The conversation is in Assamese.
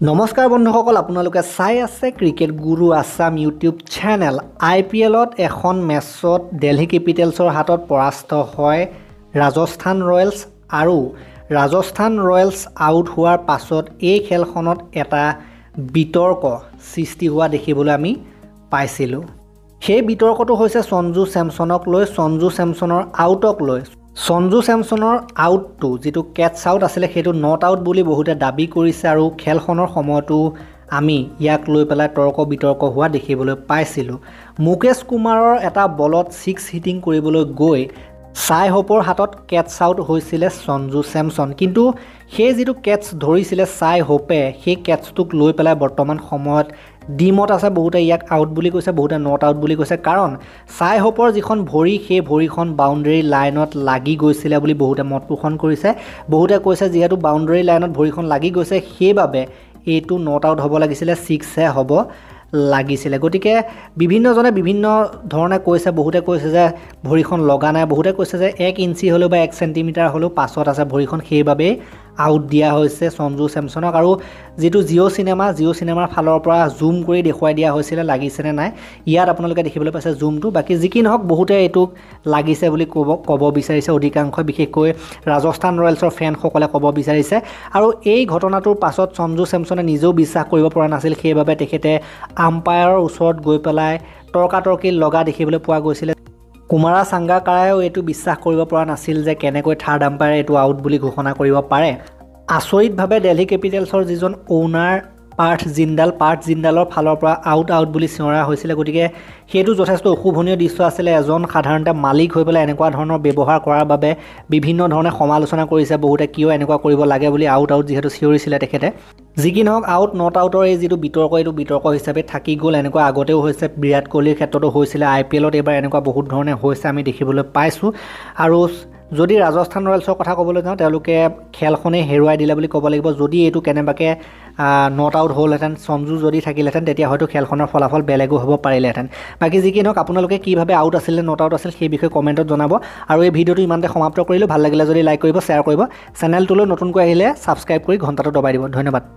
নমস্কাৰ বন্ধুসকল আপোনালোকে চাই আছে cricket Guru Assam YouTube channel. আই পি এলত এখন মেচত দেলহি কেপিটেলছৰ হাতত পৰাস্ত হয় ৰাজস্থান ৰয়েলছ আৰু ৰাজস্থান ৰয়েলছ আউট হোৱাৰ পাছত এই খেলখনত এটা বিতৰ্ক সৃষ্টি হোৱা দেখিবলৈ আমি পাইছিলোঁ। সেই বিতৰ্কটো হৈছে সঞ্জু চেমছনক লৈ সঞ্জু চেমছনৰ আউটক লৈ। সঞ্জু চেমছনৰ আউটটো যিটো কেটছ আউট আছিলে সেইটো নট আউট বুলি বহুতে দাবী কৰিছে আৰু খেলখনৰ সময়তো আমি ইয়াক লৈ পেলাই তৰ্ক বিতৰ্ক হোৱা দেখিবলৈ পাইছিলোঁ। মুকেশ কুমাৰৰ এটা বলত ছিক্স হিটিং কৰিবলৈ গৈ চাই হোপৰ হাতত কেটছ আউট হৈছিলে সঞ্জু চেমছন। কিন্তু সেই যিটো কেটছ ধৰিছিলে চাই হোপে সেই কেটছটোক লৈ পেলাই বৰ্তমান সময়ত ডিমত আছে বহুতে ইয়াক আউট বুলি কৈছে বহুতে নট আউট বুলি কৈছে। কাৰণ চাই হোপৰ যিখন ভৰি সেই ভৰিখন বাউণ্ডেৰী লাইনত লাগি গৈছিলে বুলি বহুতে মত পোষণ কৰিছে। বহুতে কৈছে যিহেতু বাউণ্ডেৰী লাইনত ভৰিখন লাগি গৈছে সেইবাবে এইটো নট আউট হ'ব লাগিছিলে ছিক্সহে হ'ব। লাগিছিলে। গতিকে বিভিন্নজনে বিভিন্ন ধৰণে কৈছে বহুতে কৈছে যে ভৰিখন লগা নাই বহুতে কৈছে যে এক ইঞ্চি হ'লেও বা এক চেণ্টিমিটাৰ হ'লেও পাছত আছে ভৰিখন সেইবাবেই আউট দিয়া হৈছে সঞ্জু চেমছনক আৰু যিটো জিঅ' চিনেমা জিঅ' চিনেমাৰ ফালৰ পৰা জুম কৰি দেখুৱাই দিয়া হৈছিলে লাগিছেনে নাই ইয়াত আপোনালোকে দেখিবলৈ পাইছে জুমটো বাকী যি কি নহওক বহুতে এইটোক লাগিছে বুলি ক'ব ক'ব বিচাৰিছে অধিকাংশই বিশেষকৈ ৰাজস্থান ৰয়েলছৰ ফেনসকলে ক'ব বিচাৰিছে। আৰু এই ঘটনাটোৰ পাছত সঞ্জু চেমছনে নিজেও বিশ্বাস কৰিব পৰা নাছিল সেইবাবে তেখেতে আম্পায়াৰৰ ওচৰত গৈ পেলাই তৰ্কাতৰ্কি লগা দেখিবলৈ পোৱা গৈছিলে। কুমাৰা চাংগাকাৰায়েও এইটো বিশ্বাস কৰিব পৰা নাছিল যে কেনেকৈ থাৰ্ড আম্পায়াৰে এইটো আউট বুলি ঘোষণা কৰিব পাৰে। আচৰিতভাৱে দেলহি কেপিটেলছৰ যিজন অ'নাৰ পাৰ্থ জিন্দাল পাৰ্থ জিন্দালৰ ফালৰ পৰা আউট আউট বুলি চিঞৰা হৈছিলে। গতিকে সেইটো যথেষ্ট অশুভনীয় দৃশ্য আছিলে। এজন সাধাৰণতে মালিক হৈ পেলাই এনেকুৱা ধৰণৰ ব্যৱহাৰ কৰাৰ বাবে বিভিন্ন ধৰণে সমালোচনা কৰিছে বহুতে কিয় এনেকুৱা কৰিব লাগে বুলি আউট আউট যিহেতু চিঞৰিছিলে তেখেতে। যি কি নহওক আউট নট আউটৰ এই যিটো বিতৰ্ক এইটো বিতৰ্ক হিচাপে থাকি গ'ল। এনেকুৱা আগতেও হৈছে বিৰাট কোহলিৰ ক্ষেত্ৰতো হৈছিলে। আই পি এলত এইবাৰ এনেকুৱা বহুত ধৰণে হৈছে আমি দেখিবলৈ পাইছোঁ। আৰু যদি ৰাজস্থান ৰয়েলছৰ কথা ক'বলৈ যাওঁ তেওঁলোকে খেলখনেই হেৰুৱাই দিলে বুলি ক'ব লাগিব। যদি এইটো কেনেবাকৈ নট আউট হ'লহেঁতেন সঞ্জু যদি থাকিলেহেঁতেন তেতিয়া হয়তো খেলখনৰ ফলাফল বেলেগো হ'ব পাৰিলেহেঁতেন বাকী যি কি নহওক আপোনালোকে কিভাৱে আউট আছিলে নট আউট আছিল সেই বিষয়ে কমেণ্টত জনাব। আৰু এই ভিডিঅ'টো ইমানতে সমাপ্ত কৰিলোঁ। ভাল লাগিলে যদি লাইক কৰিব শ্বেয়াৰ কৰিব। চেনেলটোলৈ নতুনকৈ আহিলে ছাবস্ক্ৰাইব কৰি ঘণ্টাটো দবাই দিব। ধন্যবাদ।